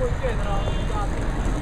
过越南。